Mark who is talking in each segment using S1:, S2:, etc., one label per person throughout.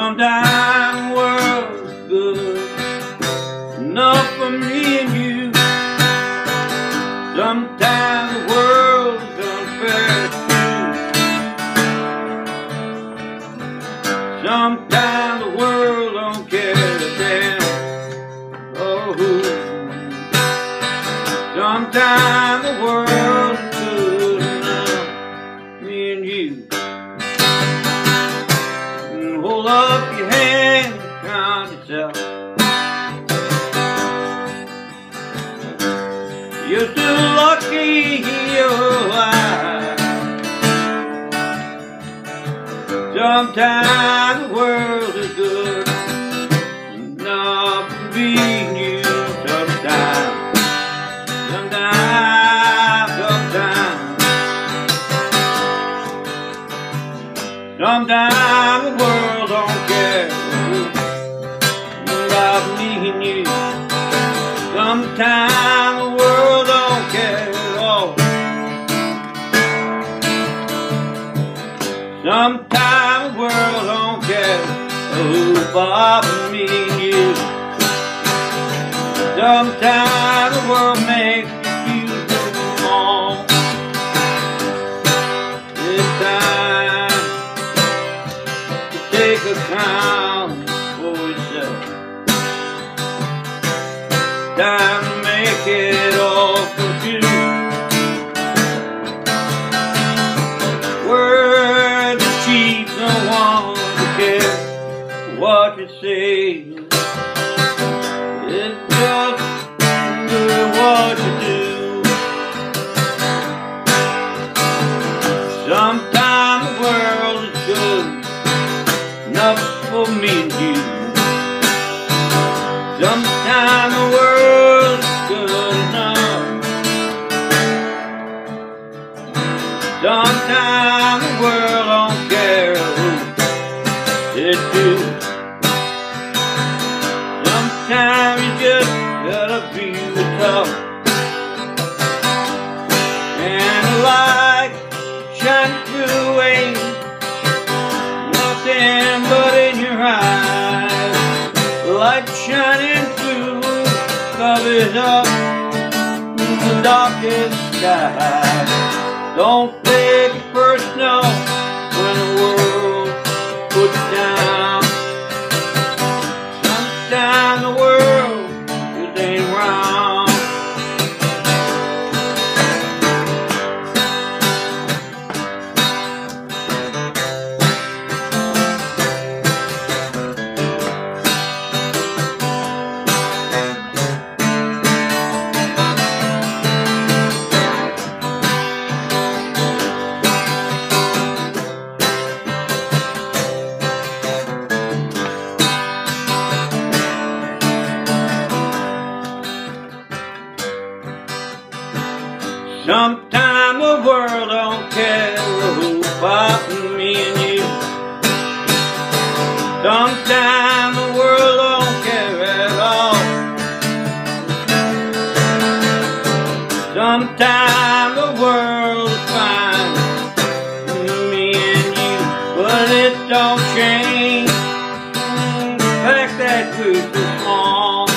S1: Sometimes world's good enough for me and you. Sometimes the world's unfair too. Sometimes the world don't care a damn. Oh, sometimes the world's yourself. You're so lucky you're alive. Sometimes the world is good enough being you. Sometimes, sometimes, sometimes. Sometimes the world Sometimes the world don't care at all. Sometimes the world don't care about me and you. Sometimes the world makes you feel small. It's time to take account for yourself. Time for you. Words are cheap, no one will care what you say. It's just what you do. Sometimes the world is good enough for me and you. Sometimes the world Sometimes the world don't care who it do. Sometimes you just gotta be the tough. And the light shine through ain't nothing but in your eyes. Light shining through covers up the darkest sky. Don't take it personal Sometimes the world don't care about me and you. Sometimes the world don't care at all. Sometimes the world is with me and you, but it don't change the fact that we're so small.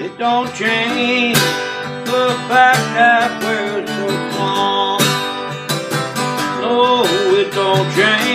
S1: It don't change that we're so small. No, oh, it don't change